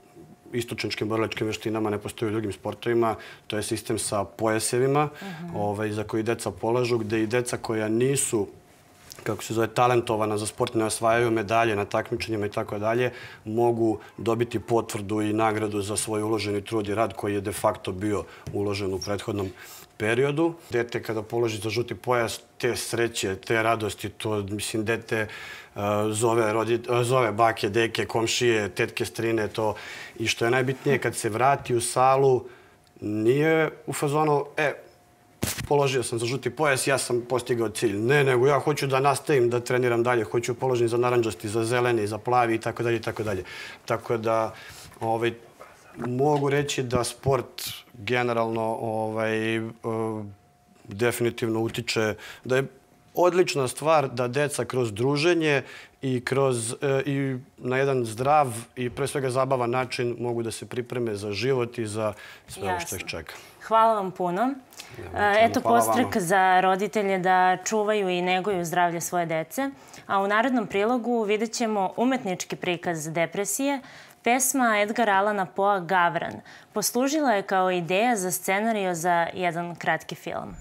istočničkim borilačkim veštinama, ne postoji u drugim sportovima. To je sistem sa pojasevima uh -huh. ovaj, za koji deca polažu, gde i deca koja nisu kako se zove, talentovana za sport, ne osvajaju medalje na takmičenjima i tako dalje, mogu dobiti potvrdu i nagradu za svoj uloženi trud i rad koji je de facto bio uložen u prethodnom periodu. Dete kada položi za žuti pojas, te sreće, te radosti, to, mislim, dete uh, zove, rodit, uh, zove bake, deke, komšije, tetke, strine, to. I što je najbitnije, kad se vrati u salu, nije u fazonu, e, položio sam za žuti pojas, ja sam postigao cilj. Ne, nego ja hoću da nastavim da treniram dalje, hoću položiti za naranđasti, za zeleni, za plavi i tako dalje i tako dalje. Tako da, ovaj, mogu reći da sport generalno ovaj, uh, definitivno utiče, da je odlična stvar da deca kroz druženje i kroz uh, i na jedan zdrav i pre svega zabavan način mogu da se pripreme za život i za sve što ih čeka. Hvala vam puno. Eto postrek za roditelje da čuvaju i neguju zdravlje svoje dece. A u narodnom prilogu vidjet ćemo umetnički prikaz depresije, Pesma Edgar Alana Poa Gavran poslužila je kao ideja za scenario za jedan kratki film.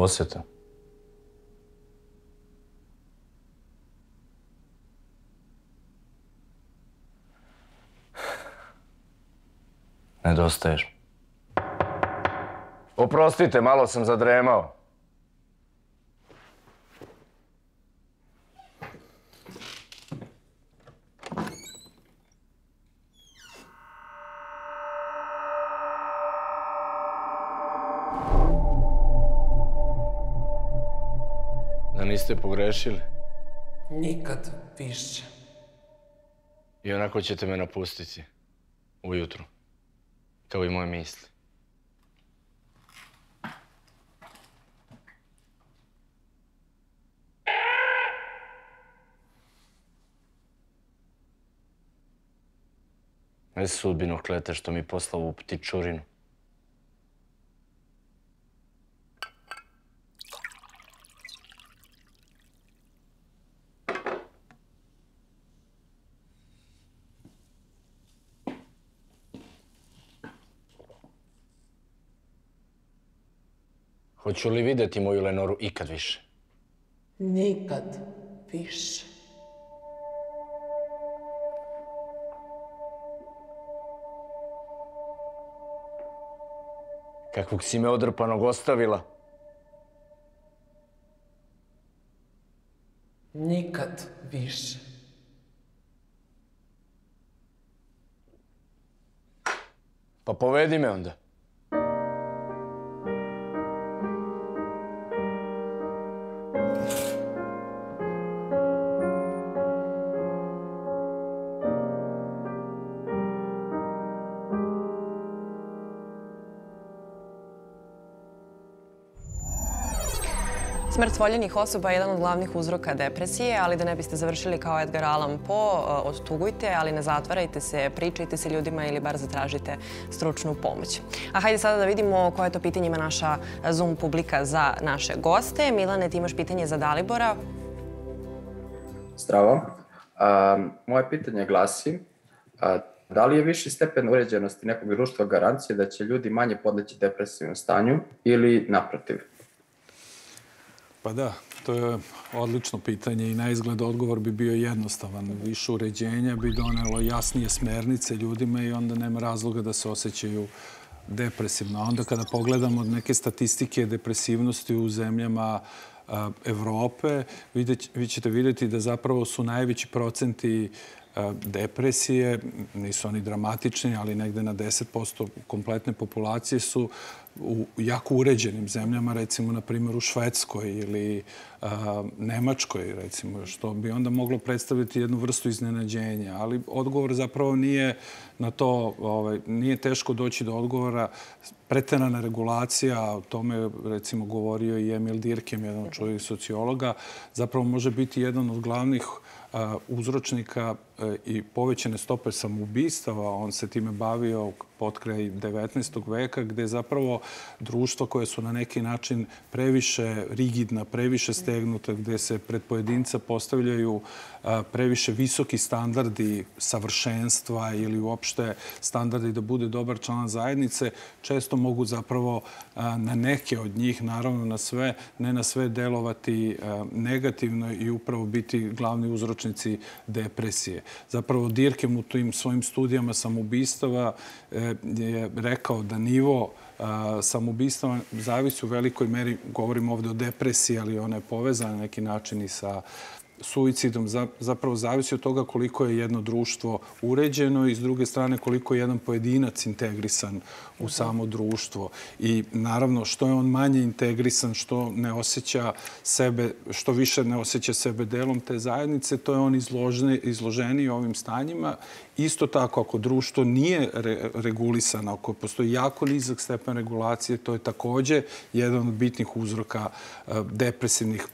Posjeta. Nedostaješ. Oprostite, malo sam zadremao. Pogrešili? Nikad više. I onako ćete me napustiti. Ujutru. Kao i moje misli. Ne sudbino klete što mi poslao u ptičurinu. Hoću li videti moju Lenoru ikad više? Nikad više. Kakvog si me odrpanog ostavila? Nikad više. Pa povedi me onda. Smrt voljenih osoba je jedan od glavnih uzroka depresije, ali da ne biste završili kao Edgar Allan Poe, odtugujte, ali ne zatvarajte se, pričajte se ljudima ili bar zatražite stručnu pomoć. A hajde sada da vidimo koje to pitanje ima naša Zoom publika za naše goste. Milane, ti imaš pitanje za Dalibora. Zdravo. A, moje pitanje glasi, da li je viši stepen uređenosti nekog društva garancije da će ljudi manje podleći depresivnom stanju ili naprotiv? Pa da, to je odlično pitanje i na izgled odgovor bi bio jednostavan. Više uređenja bi donelo jasnije smernice ljudima i onda nema razloga da se osjećaju depresivna. Onda kada pogledamo neke statistike depresivnosti u zemljama a, Evrope, vi ćete vidjeti da zapravo su najveći procenti a, depresije, nisu oni dramatični, ali negde na 10% kompletne populacije su u jako uređenim zemljama, recimo, na primjer, u Švedskoj ili a, Nemačkoj, recimo, što bi onda moglo predstaviti jednu vrstu iznenađenja. Ali odgovor zapravo nije na to, ovaj, nije teško doći do odgovora. Preterana regulacija, o tome recimo govorio i Emil Dirkem, jedan čovjek sociologa, zapravo može biti jedan od glavnih uzročnika e, i povećane stope samoubistava. On se time bavio pod kraj 19. veka, gde zapravo društva koje su na neki način previše rigidna, previše stegnuta, gde se pred pojedinca postavljaju previše visoki standardi savršenstva ili uopšte standardi da bude dobar član zajednice, često mogu zapravo na neke od njih, naravno na sve, ne na sve delovati negativno i upravo biti glavni uzročnici depresije. Zapravo Dirkem u tim svojim studijama samoubistava je rekao da nivo samoubistva zavisi u velikoj meri, govorimo ovde o depresiji, ali ona je povezana na neki način i sa suicidom zapravo zavisi od toga koliko je jedno društvo uređeno i s druge strane koliko je jedan pojedinac integrisan u samo društvo. I naravno što je on manje integrisan, što ne osjeća sebe, što više ne osjeća sebe delom te zajednice, to je on izloženi, izloženiji ovim stanjima. Isto tako, ako društvo nije re, regulisano, ako postoji jako nizak stepen regulacije, to je takođe jedan od bitnih uzroka depresivnih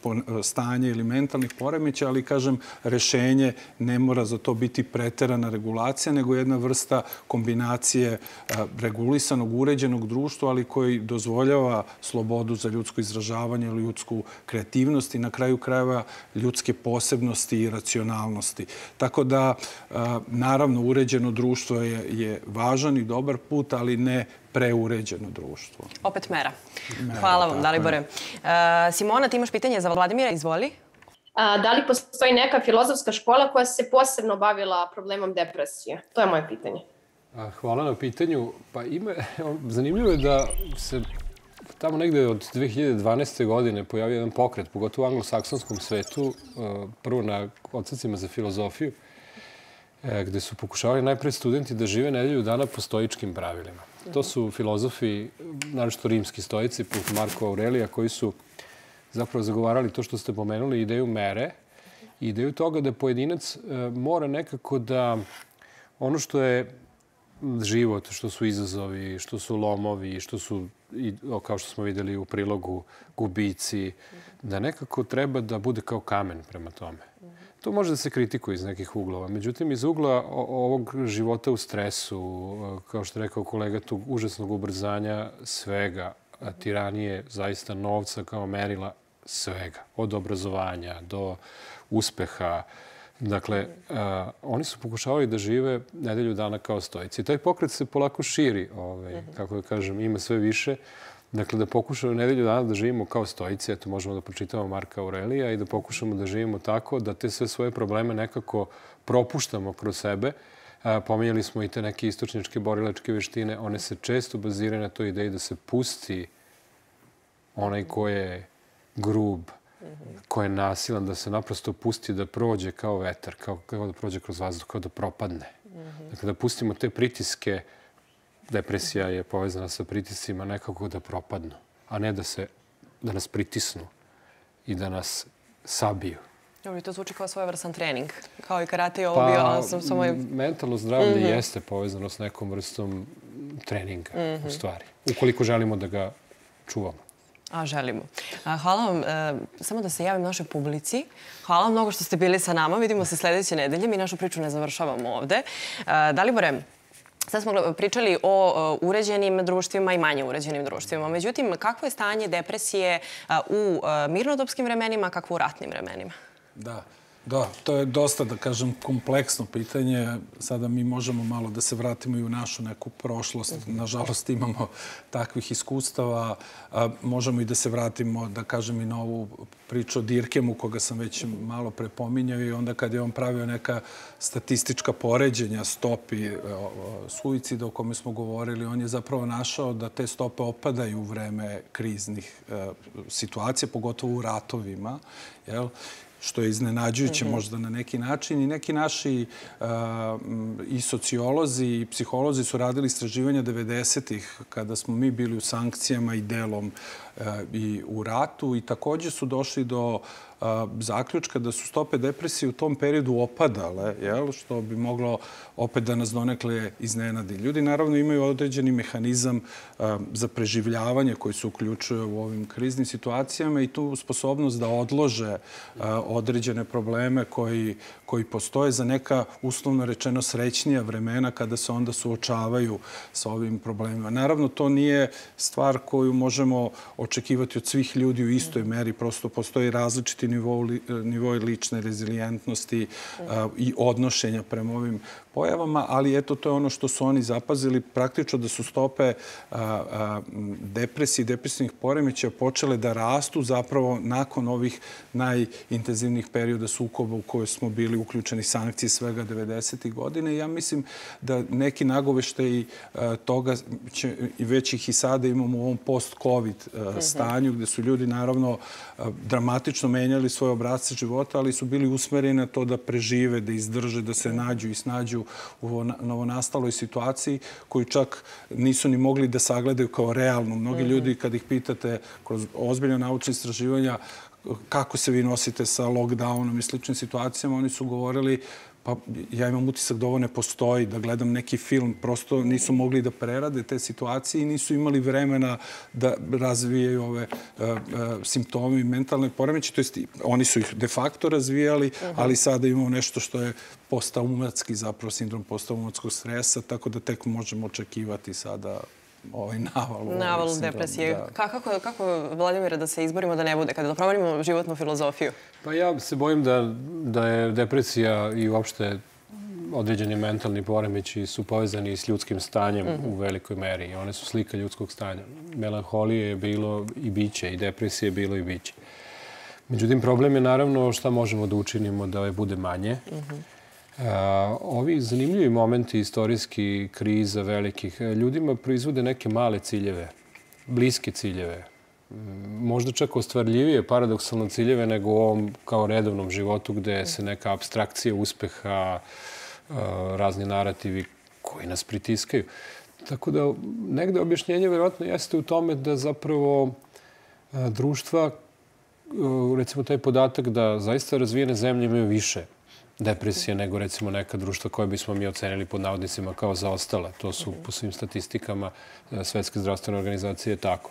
stanja ili mentalnih poremeća, ali kažem, rešenje ne mora za to biti preterana regulacija, nego jedna vrsta kombinacije regulisanog, uređenog društva, ali koji dozvoljava slobodu za ljudsko izražavanje, ljudsku kreativnost i na kraju krajeva ljudske posebnosti i racionalnosti. Tako da, naravno, uređeno društvo je, je važan i dobar put, ali ne preuređeno društvo. Opet mera. mera Hvala vam, Dalibore. Uh, Simona, ti imaš pitanje za Vladimira, izvoli. A, da li postoji neka filozofska škola koja se posebno bavila problemom depresije? To je moje pitanje. Hvala na pitanju. Pa ima, zanimljivo je da se tamo negde od 2012. godine pojavio jedan pokret, pogotovo u anglosaksonskom svetu, prvo na odsacima za filozofiju, e, gde su pokušavali najpre studenti da žive nedelju dana po stoičkim pravilima. To su filozofi, naravno rimski stoici, poput Marko Aurelija, koji su zapravo zagovarali to što ste pomenuli, ideju mere, ideju toga da pojedinac e, mora nekako da ono što je život, što su izazovi, što su lomovi, što su, kao što smo videli u prilogu, gubici, da nekako treba da bude kao kamen prema tome. To može da se kritikuje iz nekih uglova. Međutim, iz ugla ovog života u stresu, kao što je rekao kolega, tog užasnog ubrzanja svega, tiranije zaista novca kao merila svega. Od obrazovanja do uspeha. Dakle, a, oni su pokušavali da žive nedelju dana kao stojici. I taj pokret se polako širi, ovaj, kako da kažem, ima sve više. Dakle, da pokušamo nedelju dana da živimo kao stojici, eto možemo da pročitamo Marka Aurelija i da pokušamo da živimo tako da te sve svoje probleme nekako propuštamo kroz sebe. A, pominjali smo i te neke istočničke borilačke veštine. One se često baziraju na toj ideji da se pusti onaj ko je grub, ko je nasilan, da se naprosto pusti da prođe kao vetar, kao, kao da prođe kroz vazduh, kao da propadne. Dakle, da pustimo te pritiske, depresija je povezana sa pritiscima, nekako da propadnu, a ne da, se, da nas pritisnu i da nas sabiju. Dobro, to zvuči kao vrsan trening. Kao i karate i ovo pa, bio, ali sam samo... Mentalno zdravlje mm -hmm. jeste povezano s nekom vrstom treninga, mm -hmm. u stvari. Ukoliko želimo da ga čuvamo. A, želimo. Hvala vam. E, samo da se javim našoj publici. Hvala vam mnogo što ste bili sa nama. Vidimo se sledeće nedelje. Mi našu priču ne završavamo ovde. E, Dalibore, Sad smo pričali o uređenim društvima i manje uređenim društvima. Međutim, kakvo je stanje depresije u mirnodopskim vremenima, kakvo u ratnim vremenima? Da. Da, to je dosta, da kažem, kompleksno pitanje. Sada mi možemo malo da se vratimo i u našu neku prošlost. Nažalost, imamo takvih iskustava. A, možemo i da se vratimo, da kažem, i na ovu priču o Dirkemu, koga sam već malo prepominjao i onda kad je on pravio neka statistička poređenja stopi e, suicida o kome smo govorili, on je zapravo našao da te stope opadaju u vreme kriznih e, situacija, pogotovo u ratovima. Jel? Što je iznenađujuće mm -hmm. možda na neki način. I neki naši uh, i sociolozi i psiholozi su radili istraživanja 90-ih kada smo mi bili u sankcijama i delom uh, i u ratu i takođe su došli do zaključka da su stope depresije u tom periodu opadale, jel, što bi moglo opet da nas donekle iznenadi. Ljudi naravno imaju određeni mehanizam za preživljavanje koji se uključuje u ovim kriznim situacijama i tu sposobnost da odlože određene probleme koji, koji postoje za neka uslovno rečeno srećnija vremena kada se onda suočavaju sa ovim problemima. Naravno, to nije stvar koju možemo očekivati od svih ljudi u istoj meri. Prosto postoji različiti nivoj lične rezilijentnosti i odnošenja prema ovim pojavama, ali eto, to je ono što su oni zapazili, praktično da su stope depresije i depresivnih poremeća počele da rastu zapravo nakon ovih najintenzivnijih perioda sukoba u kojoj smo bili uključeni sankcije svega 90. godine. Ja mislim da neki nagoveštaj toga će, i već ih i sada imamo u ovom post-covid. Stanju, gde su ljudi naravno dramatično menjali svoje obrazce života, ali su bili usmereni na to da prežive, da izdrže, da se nađu i snađu u novonastaloj situaciji koju čak nisu ni mogli da sagledaju kao realno. Mnogi mhm. ljudi kad ih pitate kroz ozbiljna naučna istraživanja kako se vi nosite sa lockdownom i sličnim situacijama, oni su govorili pa ja imam utisak da ovo ne postoji, da gledam neki film, prosto nisu mogli da prerade te situacije i nisu imali vremena da razvijaju ove uh, uh, simptome i mentalne poremeće. To jest, oni su ih de facto razvijali, uh -huh. ali sada imamo nešto što je postaumatski, zapravo sindrom postaumatskog stresa, tako da tek možemo očekivati sada ovaj navalu. Navalu ovaj depresije. Da. Kako, kako, Vladimira, da se izborimo da ne bude, kada da promenimo životnu filozofiju? Pa ja se bojim da, da je depresija i uopšte određeni mentalni poremeći su povezani s ljudskim stanjem mm -hmm. u velikoj meri. One su slika ljudskog stanja. Melanholije je bilo i biće i depresije je bilo i biće. Međutim, problem je naravno šta možemo da učinimo da je bude manje. Mm -hmm Ovi zanimljivi momenti istorijski kriza velikih ljudima proizvode neke male ciljeve, bliske ciljeve, možda čak ostvarljivije paradoksalno ciljeve nego u ovom kao redovnom životu gde se neka abstrakcija uspeha, razni narativi koji nas pritiskaju. Tako da negde objašnjenje verovatno jeste u tome da zapravo društva, recimo taj podatak da zaista razvijene zemlje imaju više depresije nego recimo neka društva koje bismo mi ocenili pod navodnicima kao zaostala. To su po svim statistikama e, Svetske zdravstvene organizacije tako.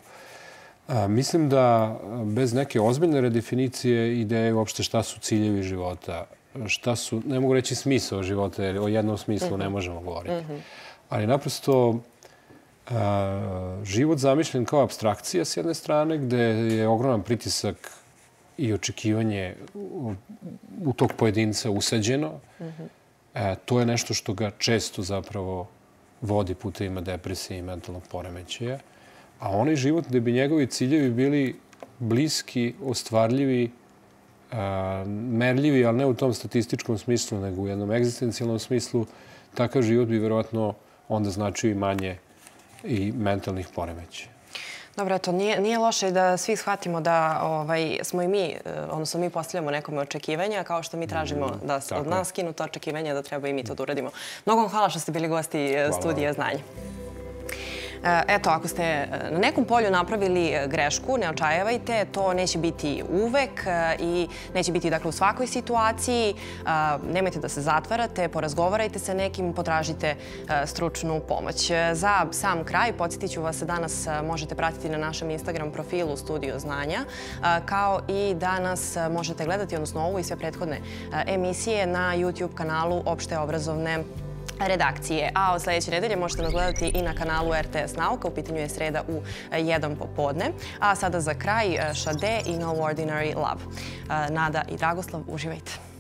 A, mislim da bez neke ozbiljne redefinicije ideje uopšte šta su ciljevi života, šta su, ne mogu reći smisao života, jer o jednom smislu ne mhm. možemo govoriti. Mhm. Ali naprosto a, život zamišljen kao abstrakcija s jedne strane, gde je ogroman pritisak i očekivanje u tog pojedinca usađeno, mm -hmm. e, to je nešto što ga često zapravo vodi putevima depresije i mentalnog poremećaja. A onaj život gde bi njegovi ciljevi bili bliski, ostvarljivi, a, e, merljivi, ali ne u tom statističkom smislu, nego u jednom egzistencijalnom smislu, takav život bi verovatno onda značio i manje i mentalnih poremećaja. Dobro, to nije, nije loše da svi shvatimo da ovaj, smo i mi, eh, odnosno mi postavljamo nekome očekivanja, kao što mi tražimo mm, da od nas skinu to očekivanja, da treba i mi to da uradimo. Mnogo vam hvala što ste bili gosti eh, Hvala. studija znanja. E, eto, ako ste e, na nekom polju napravili e, grešku, ne očajavajte, to neće biti uvek i neće biti dakle, u svakoj situaciji. Nemojte da se zatvarate, porazgovarajte sa nekim, potražite stručnu pomoć. Za sam kraj, podsjetit ću vas, danas možete pratiti na našem Instagram profilu Studio Znanja, kao i da nas možete gledati, odnosno ovu i sve prethodne emisije na YouTube kanalu Opšte obrazovne redakcije. A od sledeće nedelje možete nas gledati i na kanalu RTS Nauka. U pitanju je sreda u 1 popodne. A sada za kraj Šade i No Ordinary Love. Nada i Dragoslav, uživajte.